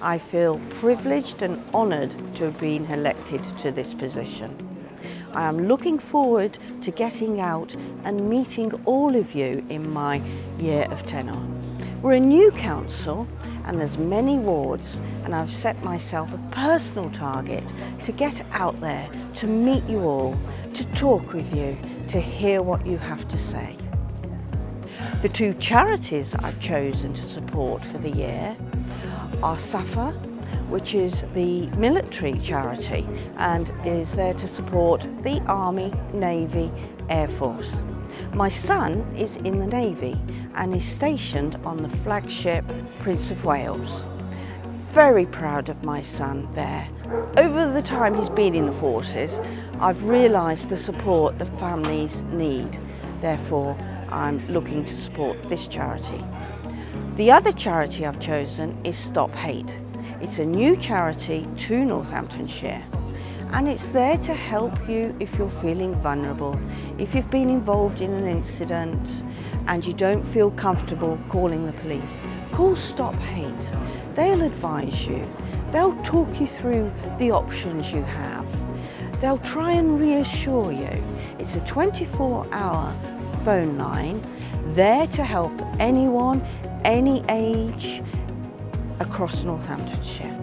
I feel privileged and honoured to have been elected to this position. I am looking forward to getting out and meeting all of you in my year of tenure. We're a new council and there's many wards and I've set myself a personal target to get out there, to meet you all, to talk with you, to hear what you have to say. The two charities I've chosen to support for the year are SSAFA, which is the military charity and is there to support the Army, Navy, Air Force. My son is in the Navy and is stationed on the flagship Prince of Wales. Very proud of my son there. Over the time he's been in the forces, I've realised the support the families need. Therefore, I'm looking to support this charity. The other charity I've chosen is Stop Hate. It's a new charity to Northamptonshire and it's there to help you if you're feeling vulnerable, if you've been involved in an incident and you don't feel comfortable calling the police. Call Stop Hate. They'll advise you. They'll talk you through the options you have. They'll try and reassure you. It's a 24 hour phone line there to help anyone, any age across Northamptonshire.